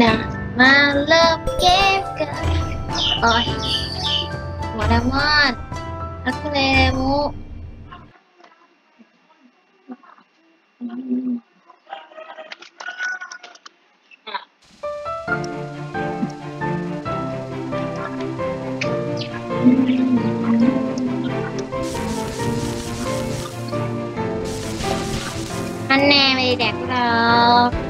นะมาเริ่มเกมกันโอ้ยหัวดามอนอักเลมุอันแน่ไม่ได้แดกหรอก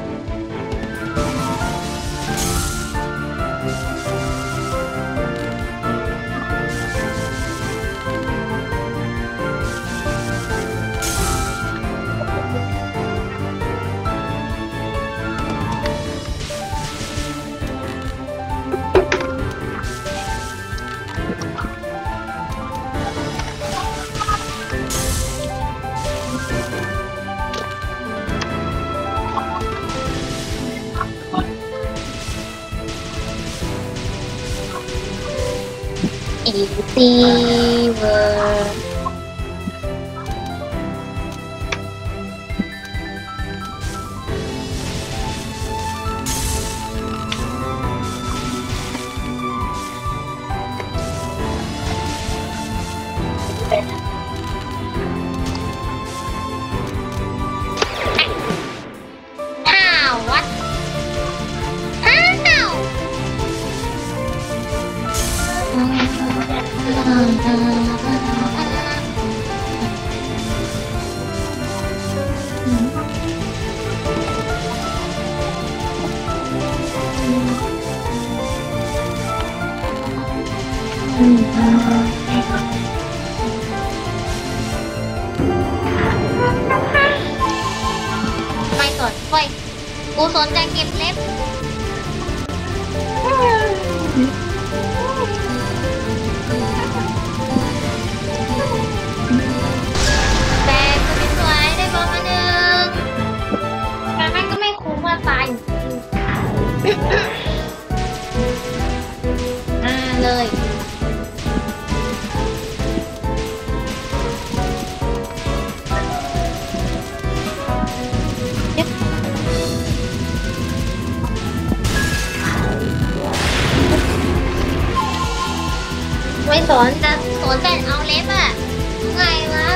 they ไม่สนจะสนแต่เอาเล็บอะไงวะ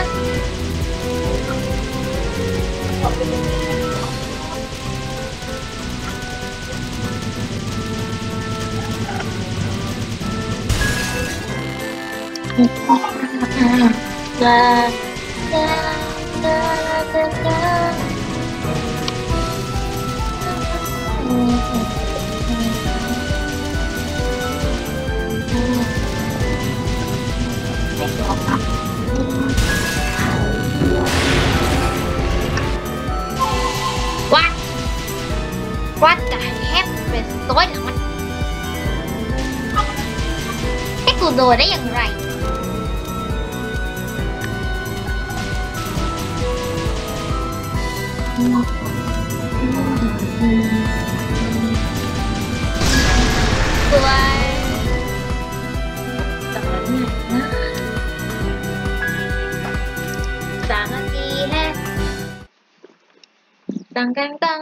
ลาลา What the heck tối là mắt Cái cuộc đùa đấy dần rồi Wow. tăng cái tăng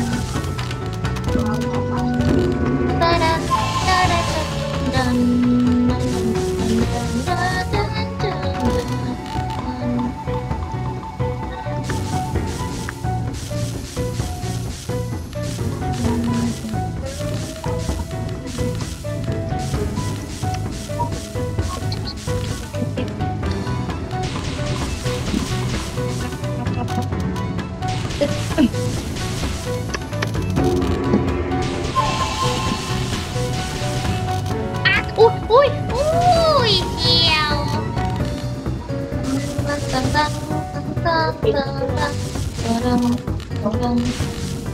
tang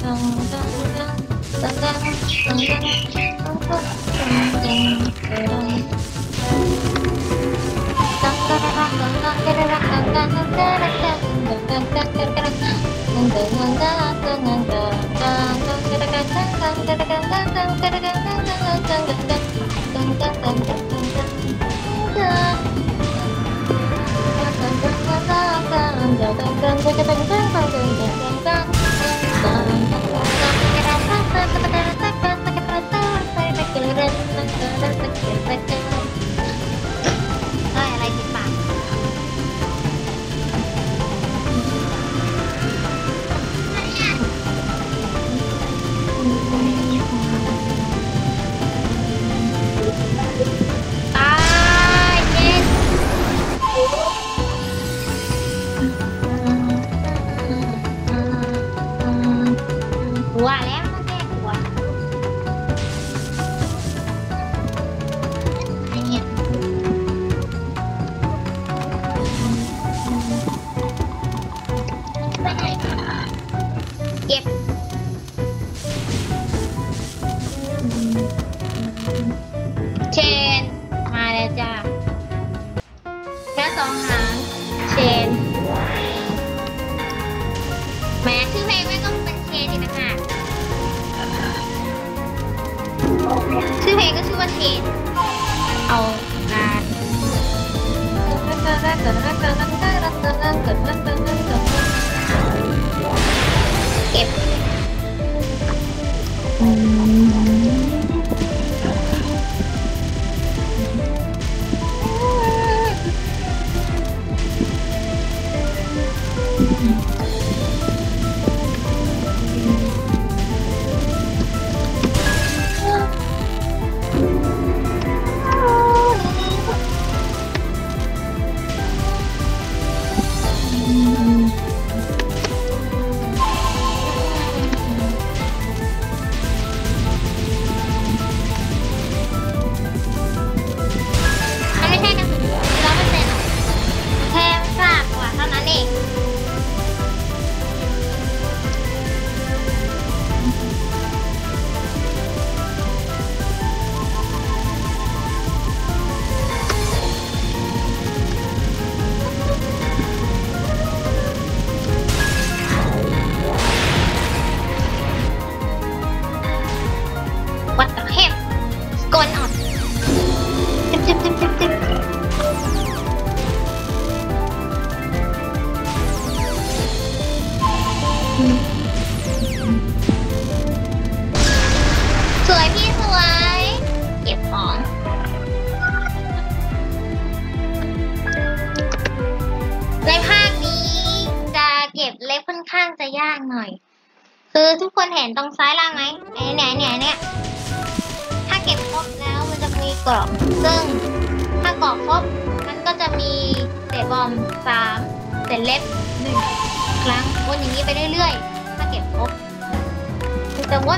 tang tang tang tang tang tang tang tang tang tang ได้อะไรปาตายเนว่าแล้ว dẹp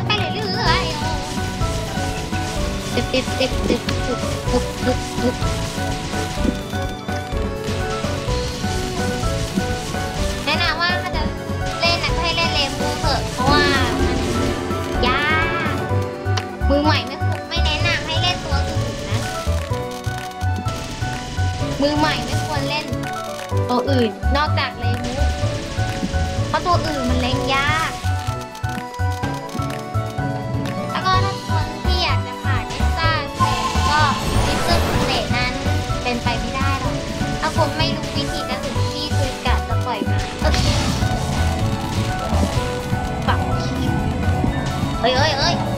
ไปเรื่อยๆบตึ๊บตึ๊บตึ๊บตึ๊บแนะนำว่าถ้าจะเล่นนะให้เล่นเลมูเถอะเพราะว่ายากมือใหม่ไม่ไม่แนะนำให้เล่นตัวอื่นนะ มือใหม่ไม่ควรเล่นตัวอื่นนอกจากเลมูเพราะตัวอื่นมันเล็ก 哎呀哎哎！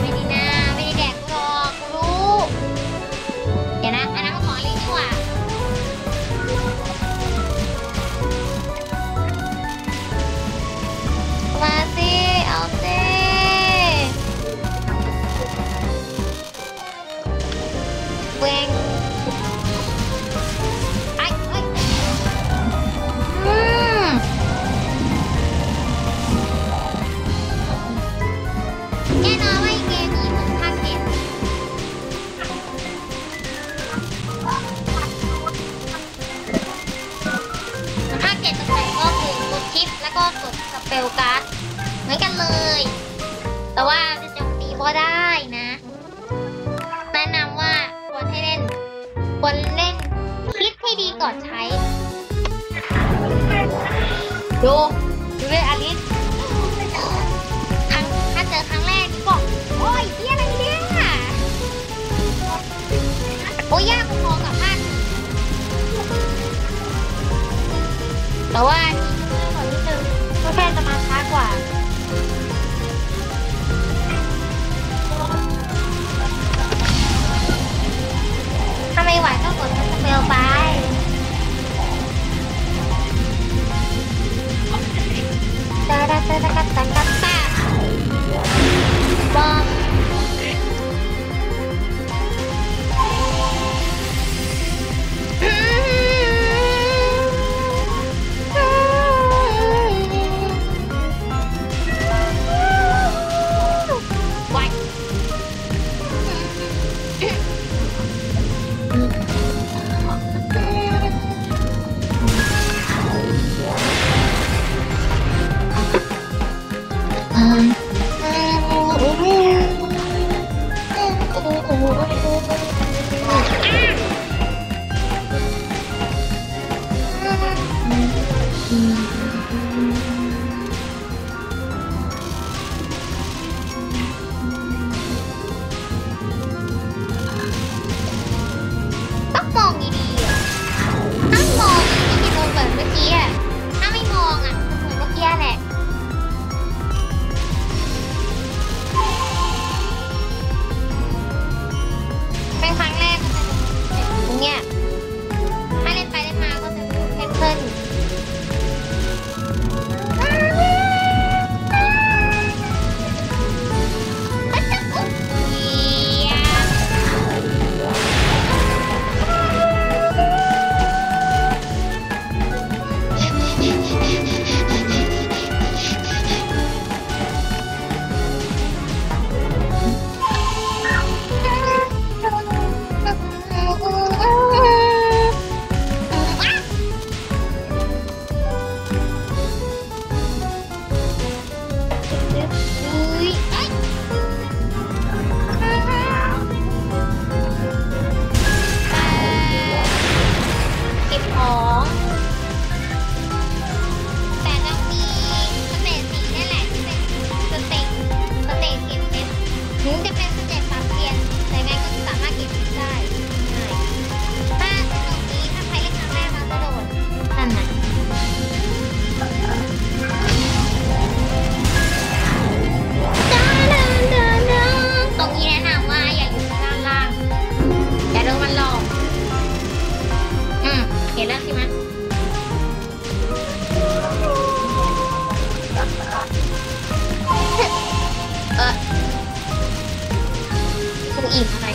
y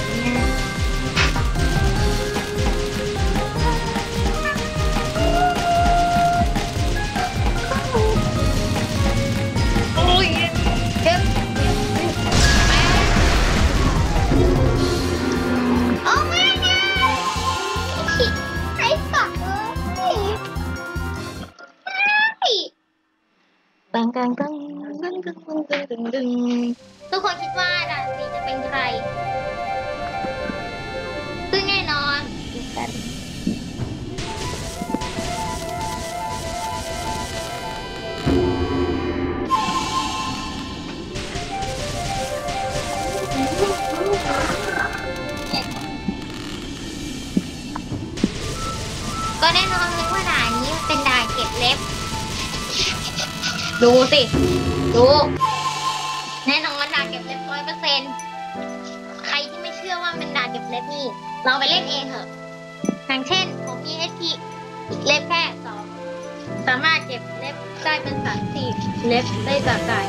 ลองไปเล่นเองเถอะอย่างเช่น ผมมี SP เล็บแค่สองสามารถเก็บเล็บได้เป็นสามสี่เล็บได้จากไก่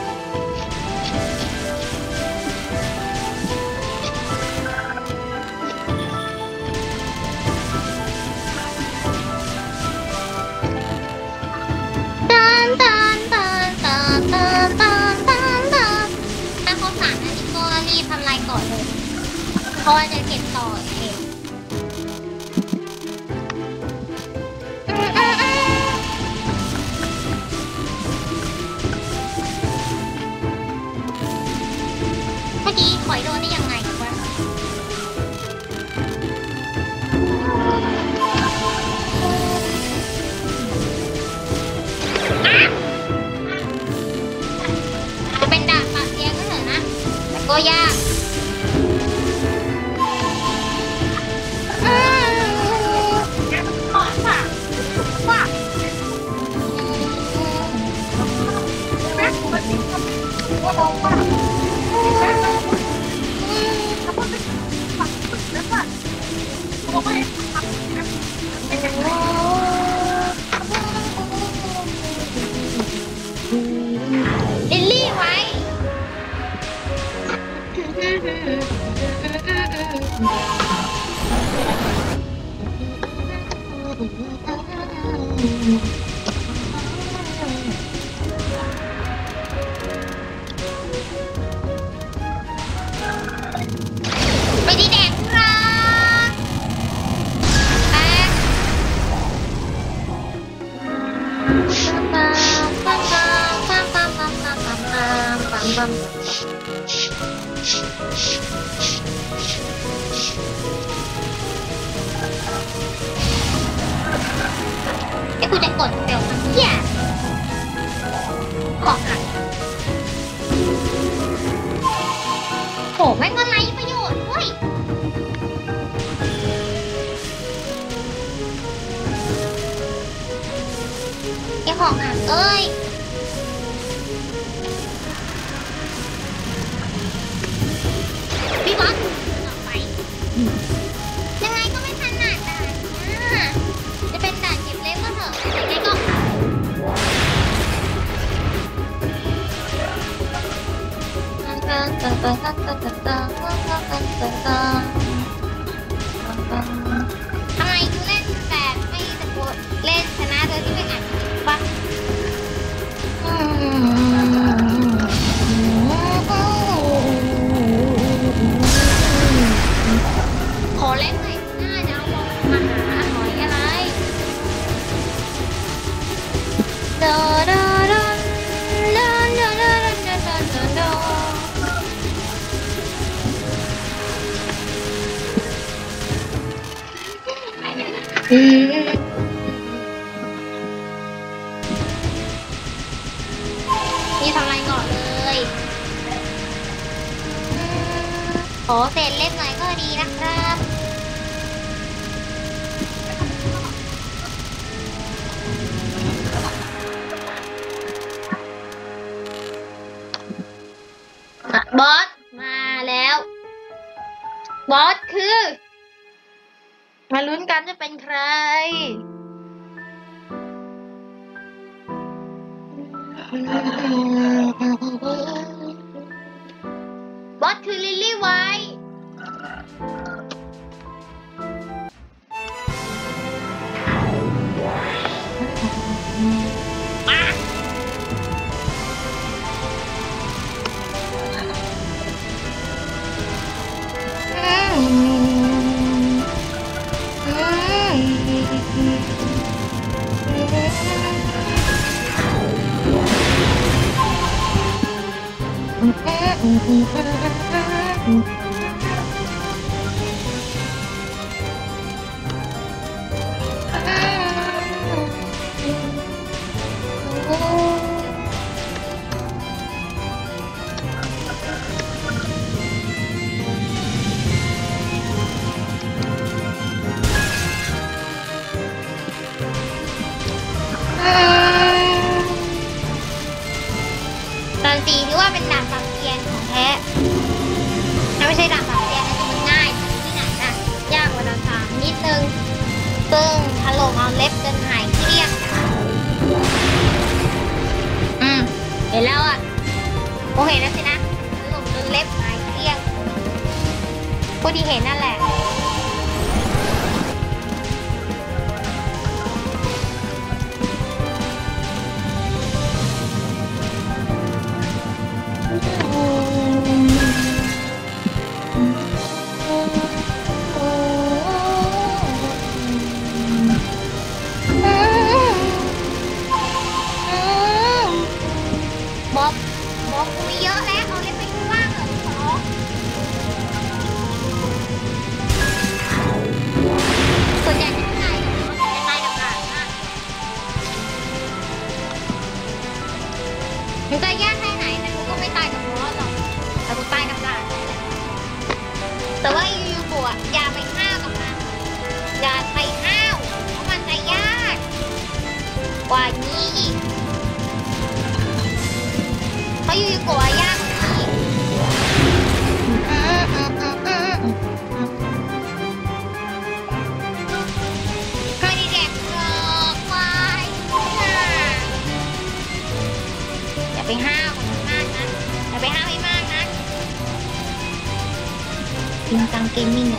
ถ้าครบสามนาทีก็รีบทำลายก่อนเลย เพราะว่าจะเก็บต่อ Bye. ไอ้กูจะกดเดี๋ยวเฮียขอหักโหแม่งก็ไรประโยชน์เว้ยไอ้ของหักเอ้ย พี่บอสต่อไป ยังไงก็ไม่ทันด่านด่านอะจะเป็นด่านเก็บเล็บก็เถอะยังไงก็ทำ ขอเศษเล็กหน่อยก็ดีนะครับอะบอสมาแล้ว บอสคือ มาลุ้นกันจะเป็นใคร บอสคือลิลลี่ไวท์ มันจะยากแค่ไหนแต่กูก็ไม่ตายกับมอสหรอกแต่กูตายกับหลานนี่แหละแต่ว่ายูยูบัวอย่าไปห้าวกับมันอย่าไปห้าวเพราะมันจะยากกว่านี้อีกเพราะยูยูโกะยากกว่ yung tangke min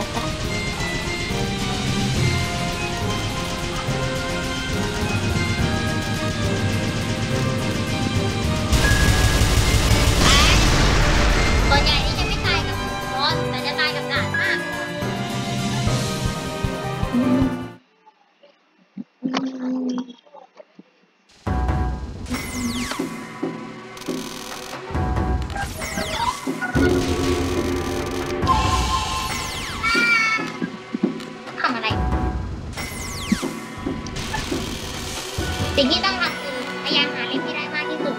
สิ่งที่ต้องทำคือพยายามหาเล็บที่ได้มากที่สุด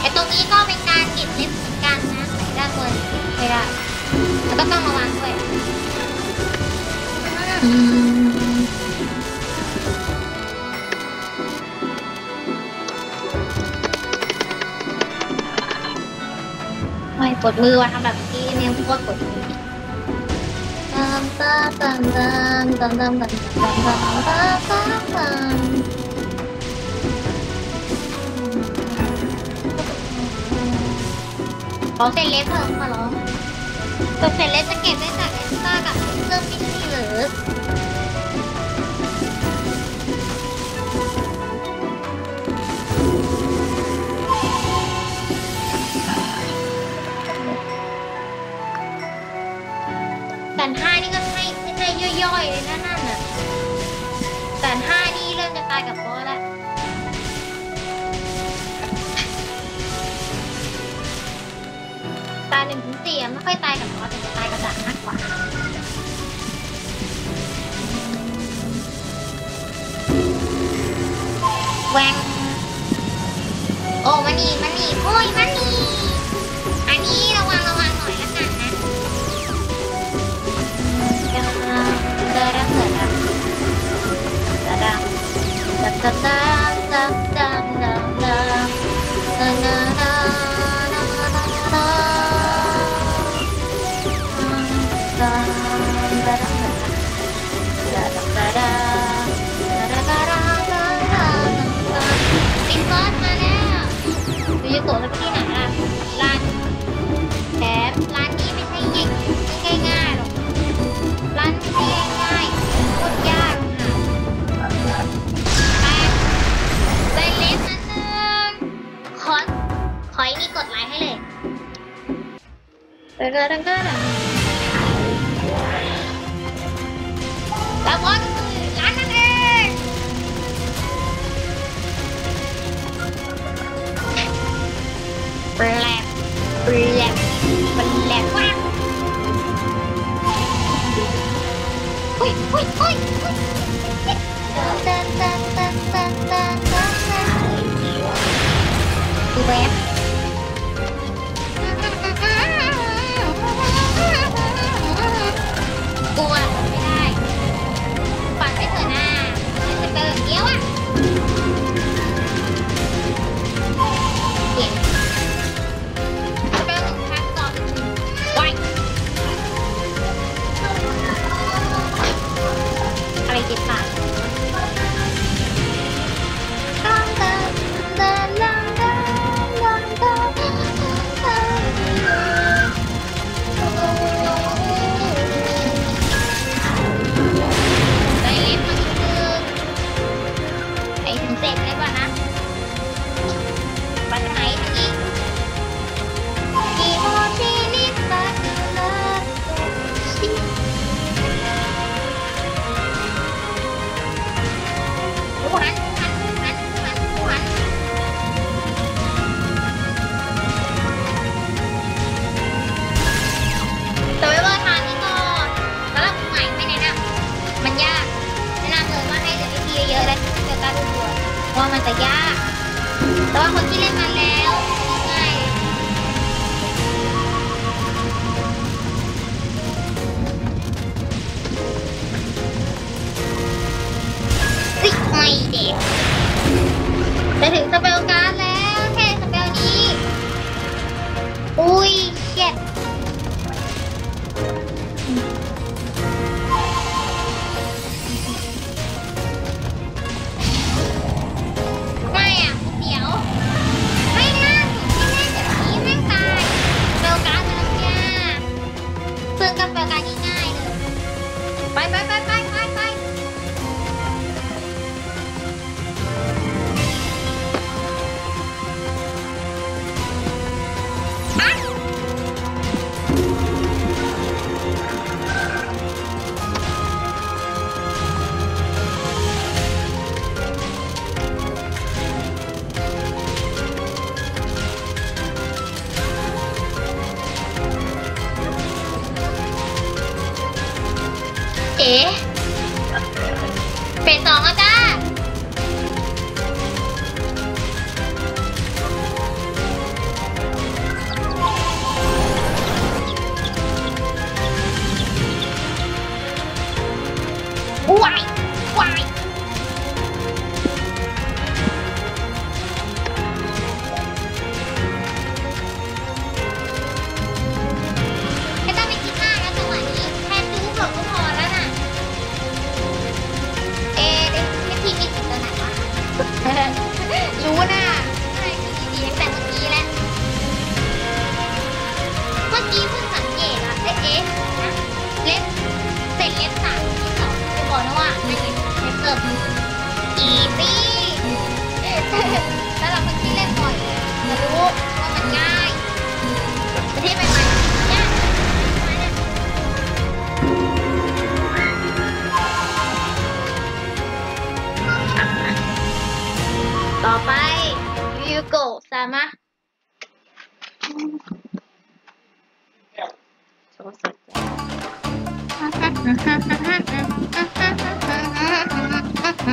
ไอ้ตรงนี้ก็เป็นการเก็บเล็บเหมือนกันนะด้านบนไม่ได้แล้วก็ต้องระวังด้วยไม่ปลดมือว่ะทำแบบ ว่ากดปามปามปามปามปามปามปามปามปามปามปามปามขอเซเลสเพิ่มมาหรอตัวเซเลสจะเก็บได้จากเอ็กซ์ต้ากับเพิ่มมินิหรือ ย่อยเลยนนั่นอะแต่ห้านี่เริ่มจะตายกับโป๊แล้วตายหนึ่งถึงสี่ไม่ค่อยตายกับโป๊แต่จะตายกับดักมากกว่าแวงโอ้มันนี่มันนี่โอ้ยมันนี่ ta ta ta ta na na Kadang-kadang Làm ơn Lán anh đi Blap Blap Blap quá Ui ui ui. Tan tan tan tan tan tan tan Tụi bé kéo á. แบบอีซี่แล้าเราก็ที่เล่นบ่อยจะรู้ว่ามันง่ายประเทศใหม่ๆยากต่อไปยูโกะซามะโชว์สด แ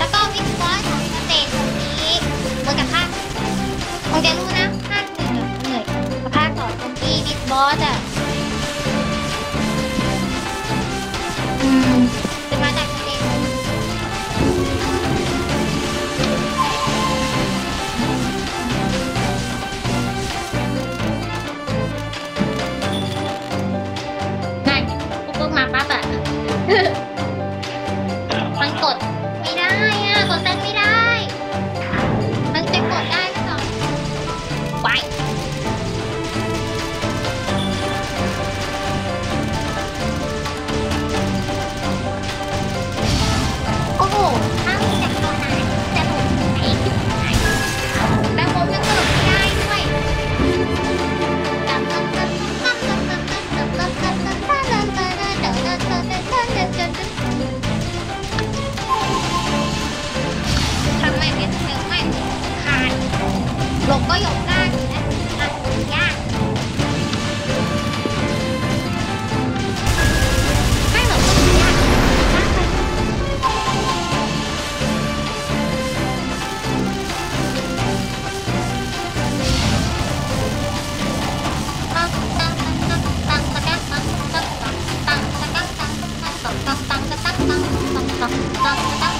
ล้วก็วิศวะของเตรตรงนี้เมือนกับภาคคงจะรู้นะภาคถึงเหนื่อยกับภาคอตรงที่วิศวะอะ tăng tăng tăng tăng tăng tăng tăng